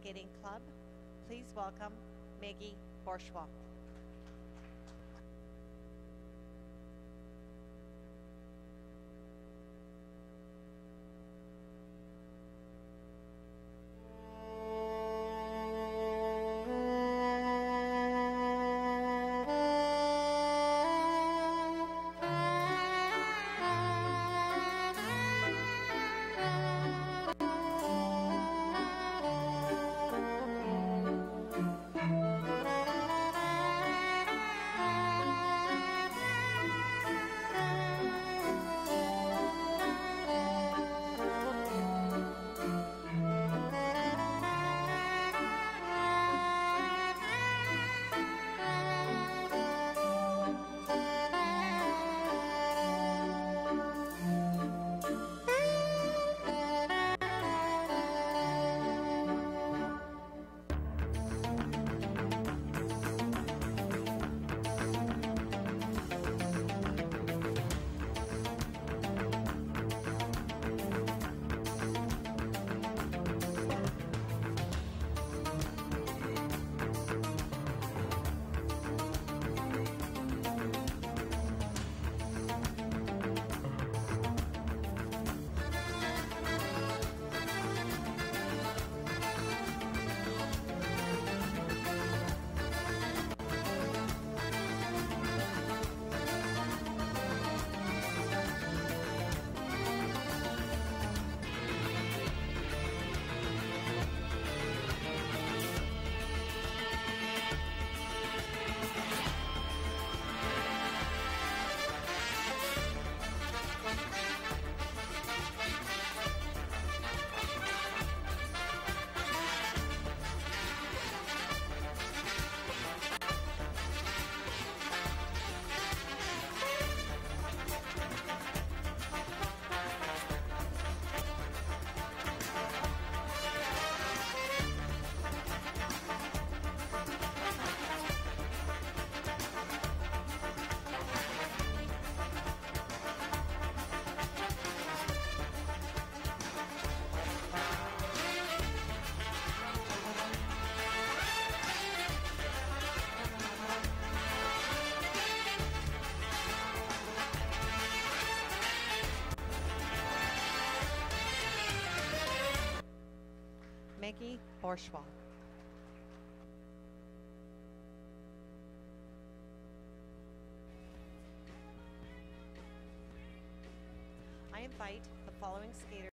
Skating Club. Please welcome Maggie Bourgeois. I invite the following skaters